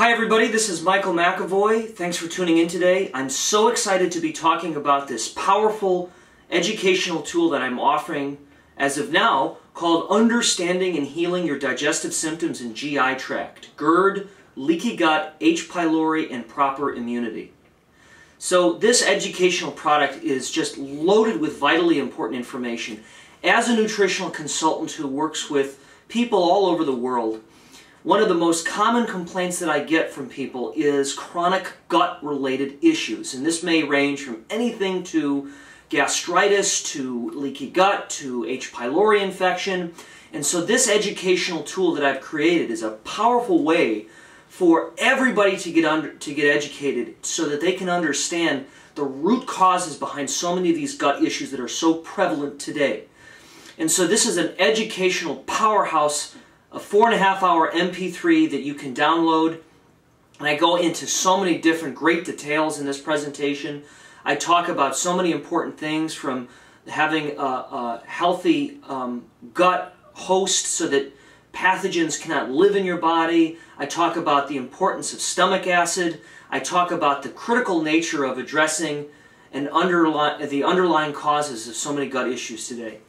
Hi everybody, this is Michael McEvoy. Thanks for tuning in today. I'm so excited to be talking about this powerful educational tool that I'm offering as of now called Understanding and Healing Your Digestive Symptoms in GI Tract, GERD, leaky gut, H. pylori, and proper immunity. So this educational product is just loaded with vitally important information. As a nutritional consultant who works with people all over the world, one of the most common complaints that I get from people is chronic gut related issues. And this may range from anything to gastritis to leaky gut to H. pylori infection. And so this educational tool that I've created is a powerful way for everybody to get under to get educated so that they can understand the root causes behind so many of these gut issues that are so prevalent today. And so this is an educational powerhouse, a four and a half hour MP3 that you can download. And I go into so many different great details in this presentation. I talk about so many important things from having a, a healthy um, gut host so that pathogens cannot live in your body. I talk about the importance of stomach acid. I talk about the critical nature of addressing and underli the underlying causes of so many gut issues today.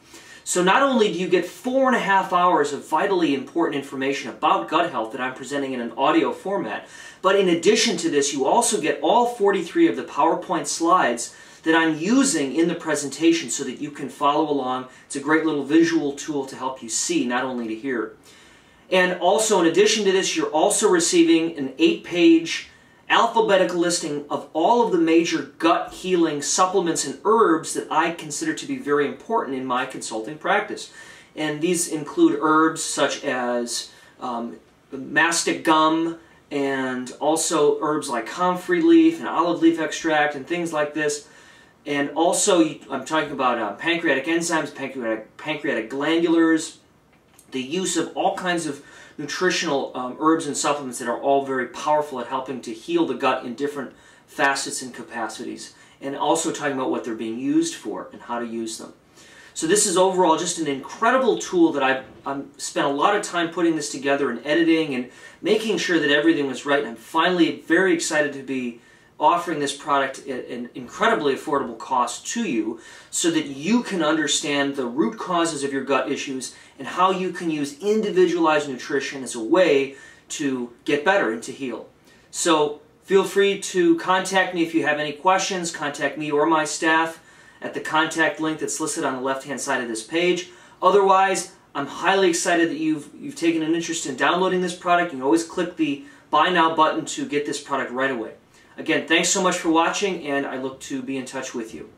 So not only do you get four and a half hours of vitally important information about gut health that I'm presenting in an audio format, but in addition to this, you also get all 43 of the PowerPoint slides that I'm using in the presentation so that you can follow along. It's a great little visual tool to help you see, not only to hear. And also, in addition to this, you're also receiving an eight-page alphabetical listing of all of the major gut healing supplements and herbs that I consider to be very important in my consulting practice. And these include herbs such as um, mastic gum, and also herbs like comfrey leaf and olive leaf extract and things like this. And also, I'm talking about uh, pancreatic enzymes, pancreatic, pancreatic glandulars, the use of all kinds of nutritional um, herbs and supplements that are all very powerful at helping to heal the gut in different facets and capacities. And also talking about what they're being used for and how to use them. So this is overall just an incredible tool that I've, spent a lot of time putting this together and editing and making sure that everything was right. And I'm finally very excited to be offering this product at an incredibly affordable cost to you so that you can understand the root causes of your gut issues and how you can use individualized nutrition as a way to get better and to heal. So feel free to contact me if you have any questions. Contact me or my staff at the contact link that's listed on the left-hand side of this page. Otherwise, I'm highly excited that you've, you've taken an interest in downloading this product. You can always click the Buy Now button to get this product right away. Again, thanks so much for watching, and I look to be in touch with you.